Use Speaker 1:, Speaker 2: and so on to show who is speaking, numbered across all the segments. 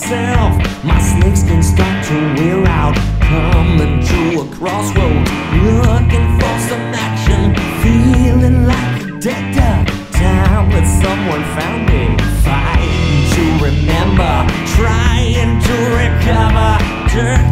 Speaker 1: myself. My snakeskin start to wear out. Coming to a crossroad, Looking for some action. Feeling like a dead duck. Time that someone found me. Fighting to remember. Trying to recover. Dirt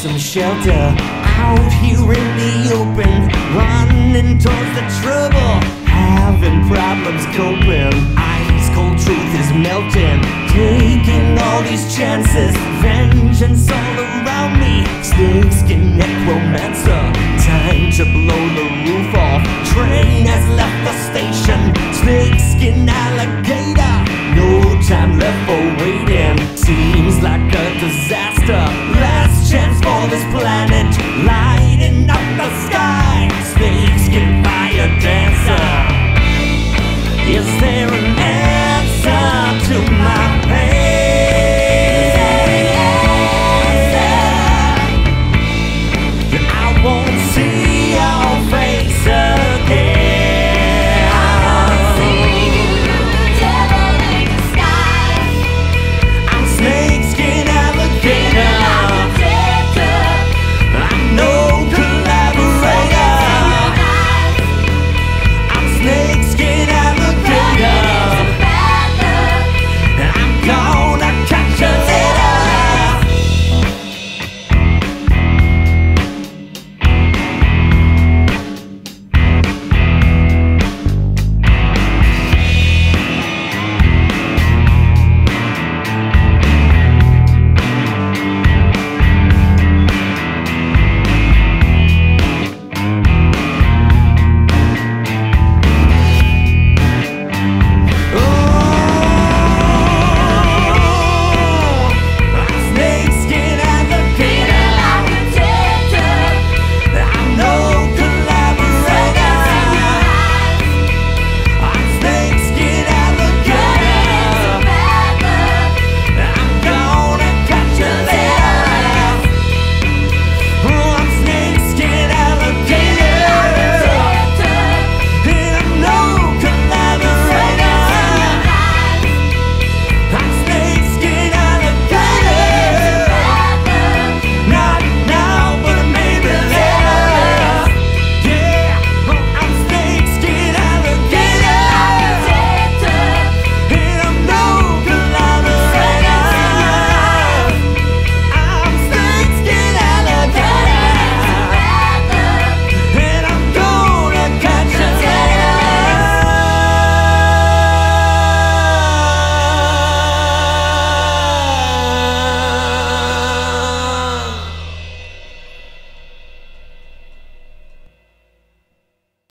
Speaker 1: some shelter out here in the open. Running towards the trouble. Having problems coping. Ice cold truth is melting. Taking all these chances. Vengeance all around me. Snakeskin.